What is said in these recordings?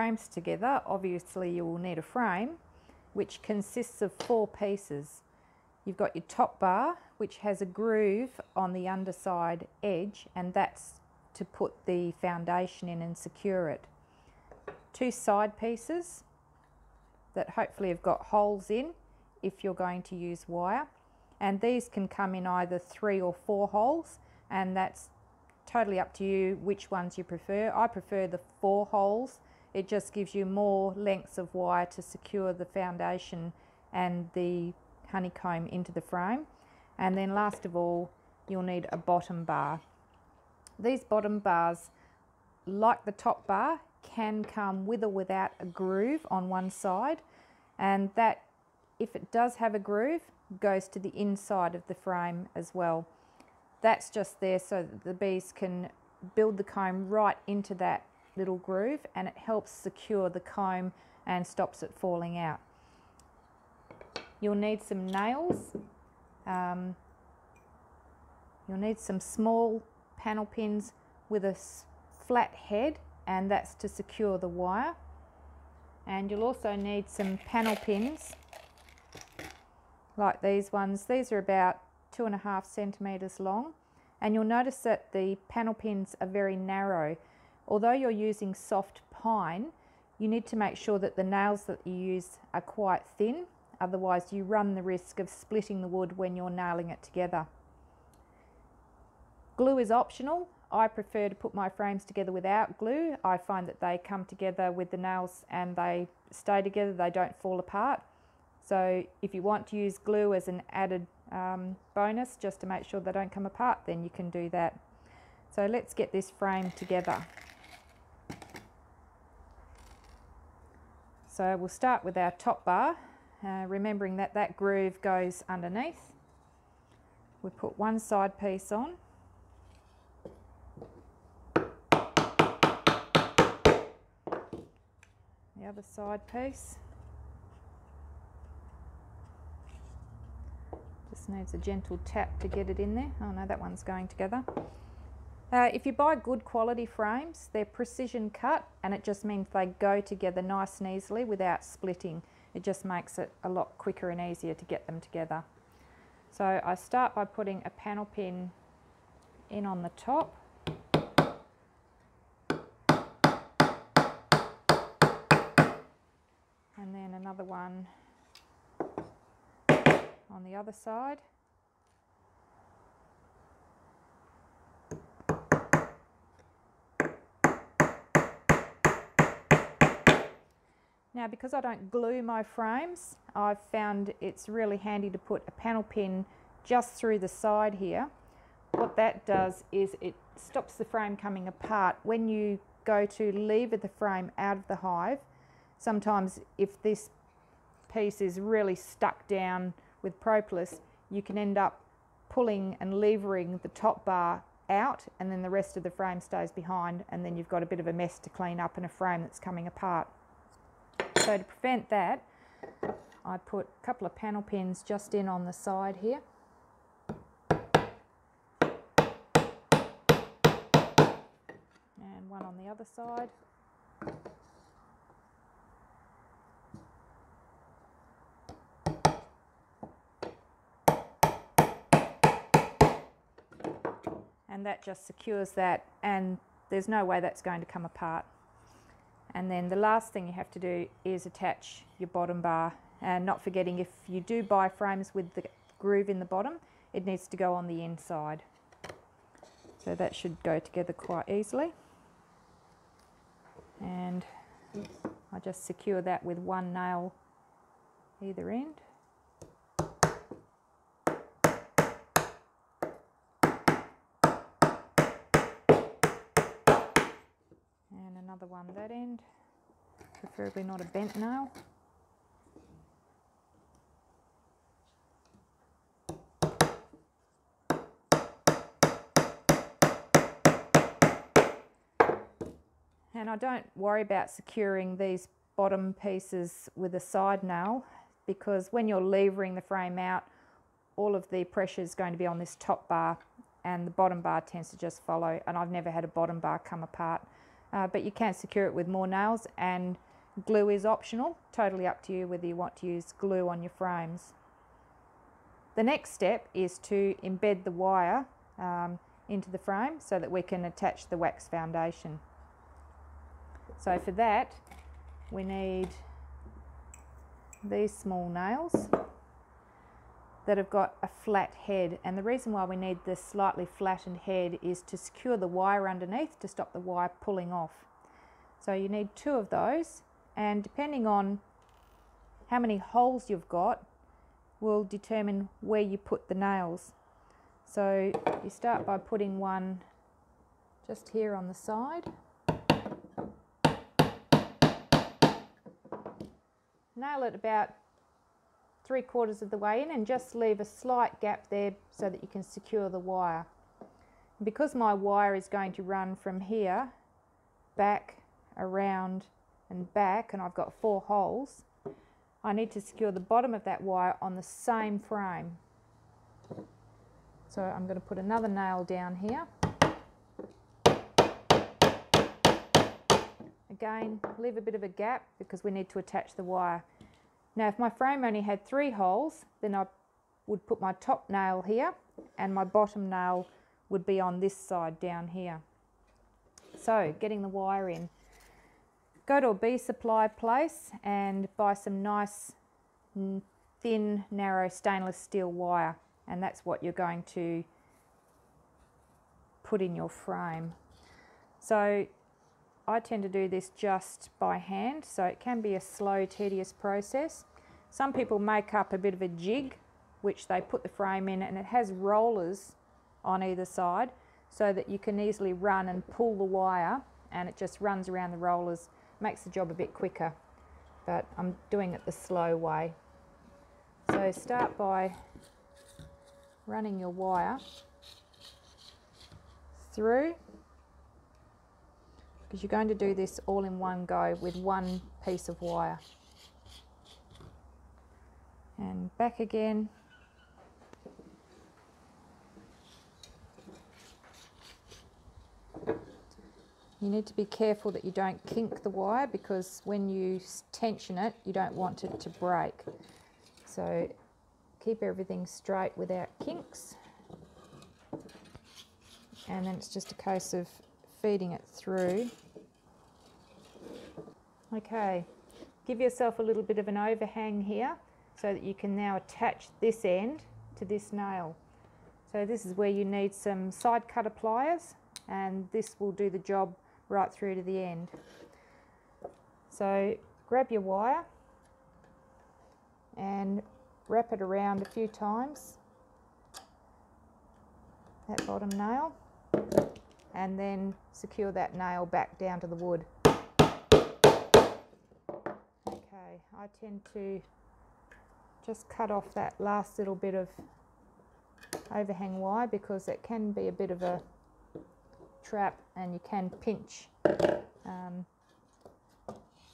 frames together, obviously you will need a frame which consists of four pieces. You've got your top bar which has a groove on the underside edge and that's to put the foundation in and secure it. Two side pieces that hopefully have got holes in if you're going to use wire and these can come in either three or four holes and that's totally up to you which ones you prefer. I prefer the four holes. It just gives you more lengths of wire to secure the foundation and the honeycomb into the frame. And then last of all, you'll need a bottom bar. These bottom bars, like the top bar, can come with or without a groove on one side. And that, if it does have a groove, goes to the inside of the frame as well. That's just there so that the bees can build the comb right into that little groove and it helps secure the comb and stops it falling out. You'll need some nails. Um, you'll need some small panel pins with a flat head and that's to secure the wire. And you'll also need some panel pins like these ones. These are about two and a half centimetres long and you'll notice that the panel pins are very narrow. Although you're using soft pine, you need to make sure that the nails that you use are quite thin, otherwise you run the risk of splitting the wood when you're nailing it together. Glue is optional. I prefer to put my frames together without glue. I find that they come together with the nails and they stay together, they don't fall apart. So if you want to use glue as an added um, bonus just to make sure they don't come apart, then you can do that. So let's get this frame together. So we'll start with our top bar, uh, remembering that that groove goes underneath. We put one side piece on. The other side piece. Just needs a gentle tap to get it in there. Oh no, that one's going together. Uh, if you buy good quality frames, they're precision cut and it just means they go together nice and easily without splitting. It just makes it a lot quicker and easier to get them together. So I start by putting a panel pin in on the top. And then another one on the other side. Now because I don't glue my frames, I've found it's really handy to put a panel pin just through the side here. What that does is it stops the frame coming apart. When you go to lever the frame out of the hive, sometimes if this piece is really stuck down with propolis, you can end up pulling and levering the top bar out and then the rest of the frame stays behind and then you've got a bit of a mess to clean up in a frame that's coming apart. So to prevent that, I put a couple of panel pins just in on the side here. And one on the other side. and that just secures that and there's no way that's going to come apart. And then the last thing you have to do is attach your bottom bar and not forgetting if you do buy frames with the groove in the bottom, it needs to go on the inside. So that should go together quite easily. And I just secure that with one nail either end. Another one that end, preferably not a bent nail. And I don't worry about securing these bottom pieces with a side nail because when you're levering the frame out, all of the pressure is going to be on this top bar and the bottom bar tends to just follow and I've never had a bottom bar come apart uh, but you can secure it with more nails and glue is optional, totally up to you whether you want to use glue on your frames. The next step is to embed the wire um, into the frame so that we can attach the wax foundation. So for that we need these small nails that have got a flat head and the reason why we need this slightly flattened head is to secure the wire underneath to stop the wire pulling off. So you need two of those and depending on how many holes you've got will determine where you put the nails. So you start by putting one just here on the side. Nail it about three quarters of the way in and just leave a slight gap there so that you can secure the wire. Because my wire is going to run from here back around and back and I've got four holes I need to secure the bottom of that wire on the same frame so I'm going to put another nail down here again leave a bit of a gap because we need to attach the wire now if my frame only had three holes then I would put my top nail here and my bottom nail would be on this side down here so getting the wire in go to a bee supply place and buy some nice thin narrow stainless steel wire and that's what you're going to put in your frame. So I tend to do this just by hand so it can be a slow tedious process. Some people make up a bit of a jig which they put the frame in and it has rollers on either side so that you can easily run and pull the wire and it just runs around the rollers makes the job a bit quicker, but I'm doing it the slow way. So start by running your wire through because you're going to do this all in one go with one piece of wire. And back again. You need to be careful that you don't kink the wire because when you tension it, you don't want it to break. So keep everything straight without kinks. And then it's just a case of feeding it through. Okay, give yourself a little bit of an overhang here so that you can now attach this end to this nail. So this is where you need some side cutter pliers and this will do the job right through to the end. So grab your wire and wrap it around a few times, that bottom nail, and then secure that nail back down to the wood. Okay, I tend to just cut off that last little bit of overhang wire because it can be a bit of a trap and you can pinch um,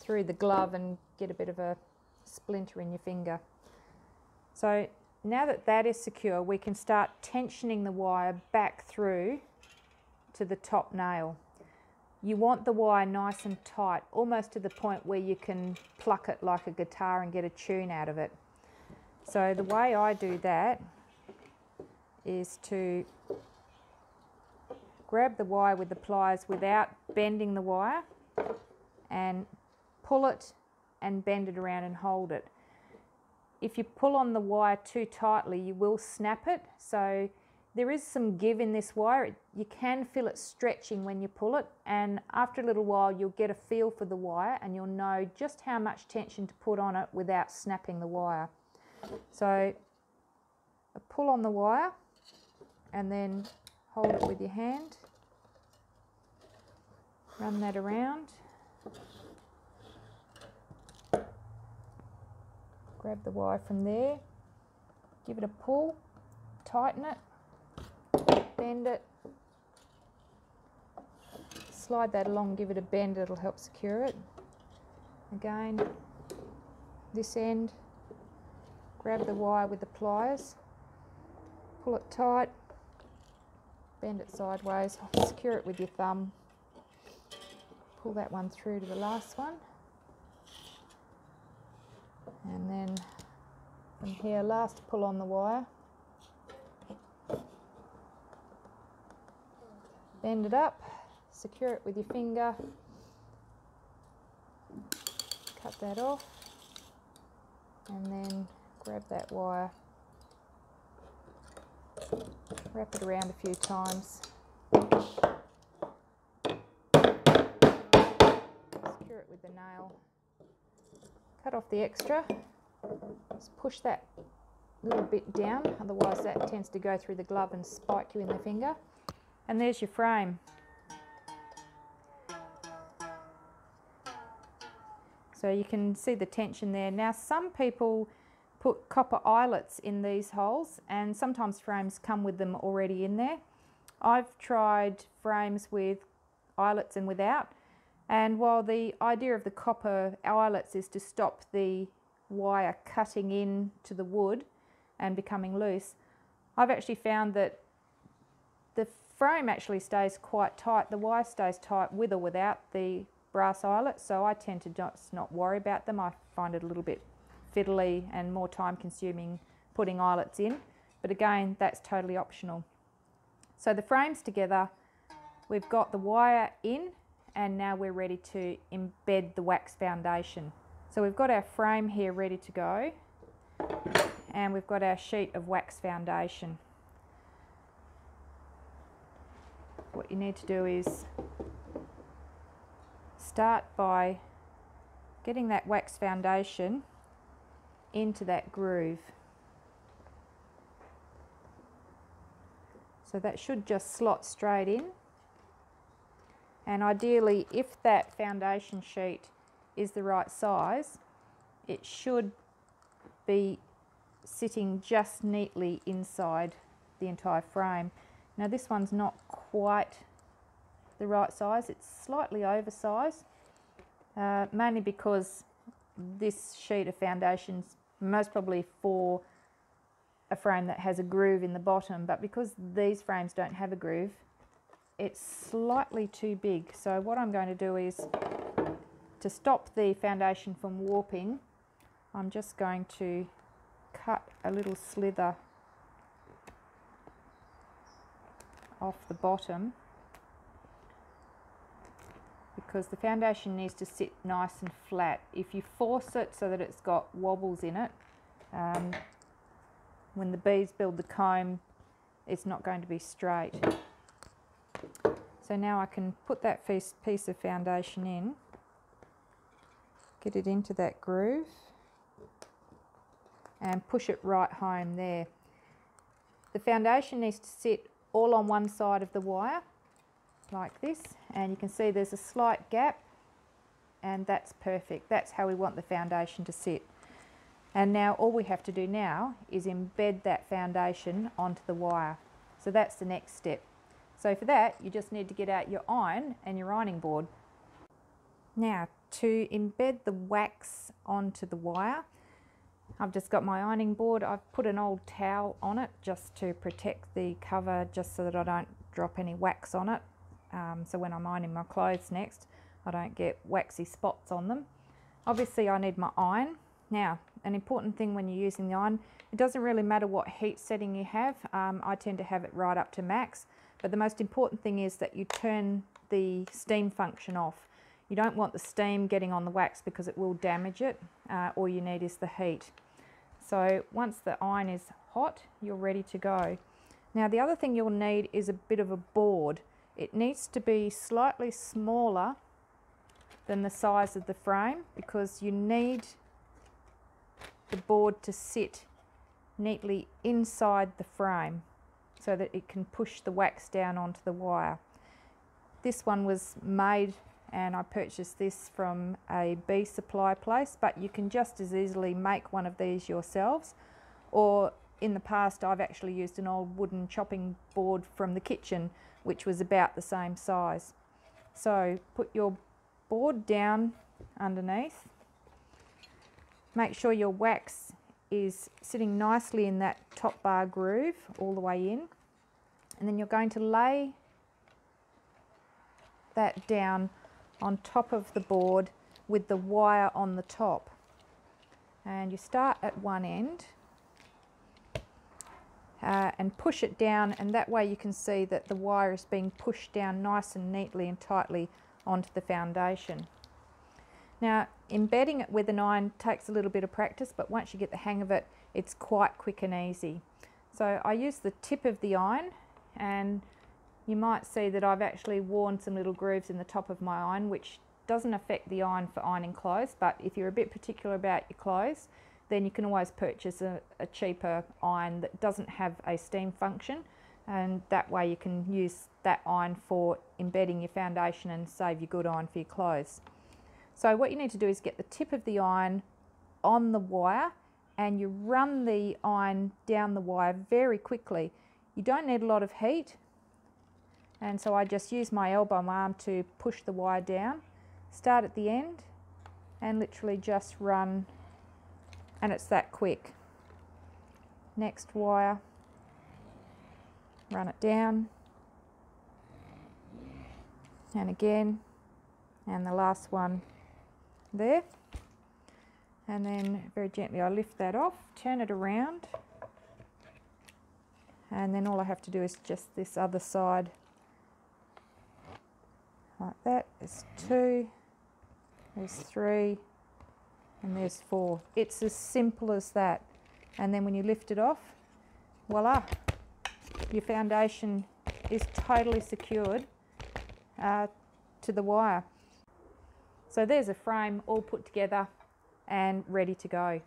through the glove and get a bit of a splinter in your finger. So now that that is secure, we can start tensioning the wire back through to the top nail. You want the wire nice and tight, almost to the point where you can pluck it like a guitar and get a tune out of it. So the way I do that is to grab the wire with the pliers without bending the wire and pull it and bend it around and hold it. If you pull on the wire too tightly, you will snap it. So there is some give in this wire. You can feel it stretching when you pull it. And after a little while, you'll get a feel for the wire and you'll know just how much tension to put on it without snapping the wire. So I pull on the wire and then hold it with your hand, run that around, grab the wire from there, give it a pull, tighten it, bend it, slide that along, give it a bend, it'll help secure it. Again, this end, grab the wire with the pliers, pull it tight, bend it sideways, secure it with your thumb, pull that one through to the last one. And then from here, last pull on the wire. Bend it up, secure it with your finger, cut that off, and then grab that wire, wrap it around a few times. Secure it with the nail. Cut off the extra. Just push that little bit down, otherwise that tends to go through the glove and spike you in the finger. And there's your frame. So you can see the tension there. Now some people put copper eyelets in these holes and sometimes frames come with them already in there. I've tried frames with eyelets and without and while the idea of the copper eyelets is to stop the wire cutting in to the wood and becoming loose, I've actually found that the frame actually stays quite tight. The wire stays tight with or without the brass eyelets, so I tend to just not worry about them. I find it a little bit fiddly and more time consuming putting eyelets in, but again, that's totally optional. So the frame's together, we've got the wire in, and now we're ready to embed the wax foundation. So we've got our frame here ready to go, and we've got our sheet of wax foundation. What you need to do is start by getting that wax foundation into that groove. So that should just slot straight in. And ideally, if that foundation sheet is the right size, it should be sitting just neatly inside the entire frame. Now this one's not quite the right size, it's slightly oversized, uh, mainly because this sheet of foundation's most probably for a frame that has a groove in the bottom, but because these frames don't have a groove, it's slightly too big. So what I'm going to do is, to stop the foundation from warping, I'm just going to cut a little slither off the bottom because the foundation needs to sit nice and flat. If you force it so that it's got wobbles in it, um, when the bees build the comb, it's not going to be straight. So now I can put that piece of foundation in, get it into that groove and push it right home there. The foundation needs to sit all on one side of the wire like this and you can see there's a slight gap and that's perfect. That's how we want the foundation to sit. And now all we have to do now is embed that foundation onto the wire. So that's the next step. So for that, you just need to get out your iron and your ironing board. Now, to embed the wax onto the wire, I've just got my ironing board. I've put an old towel on it just to protect the cover, just so that I don't drop any wax on it. Um, so when I'm ironing my clothes next, I don't get waxy spots on them. Obviously, I need my iron. Now, an important thing when you're using the iron, it doesn't really matter what heat setting you have. Um, I tend to have it right up to max. But the most important thing is that you turn the steam function off. You don't want the steam getting on the wax because it will damage it. Uh, all you need is the heat. So once the iron is hot, you're ready to go. Now the other thing you'll need is a bit of a board. It needs to be slightly smaller than the size of the frame because you need the board to sit neatly inside the frame so that it can push the wax down onto the wire. This one was made and I purchased this from a bee supply place but you can just as easily make one of these yourselves or in the past I've actually used an old wooden chopping board from the kitchen which was about the same size. So put your board down underneath. Make sure your wax is sitting nicely in that top bar groove all the way in. And then you're going to lay that down on top of the board with the wire on the top. And you start at one end uh, and push it down and that way you can see that the wire is being pushed down nice and neatly and tightly onto the foundation. Now embedding it with an iron takes a little bit of practice but once you get the hang of it it's quite quick and easy. So I use the tip of the iron and you might see that I've actually worn some little grooves in the top of my iron which doesn't affect the iron for ironing clothes but if you're a bit particular about your clothes then you can always purchase a, a cheaper iron that doesn't have a steam function and that way you can use that iron for embedding your foundation and save your good iron for your clothes. So what you need to do is get the tip of the iron on the wire and you run the iron down the wire very quickly. You don't need a lot of heat and so I just use my elbow arm to push the wire down, start at the end and literally just run and it's that quick. Next wire, run it down and again and the last one there and then very gently I lift that off, turn it around and then all I have to do is just this other side like that. There's two, there's three, and there's four. It's as simple as that. And then when you lift it off, voila, your foundation is totally secured uh, to the wire. So there's a frame all put together and ready to go.